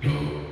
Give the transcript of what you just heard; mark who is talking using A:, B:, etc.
A: After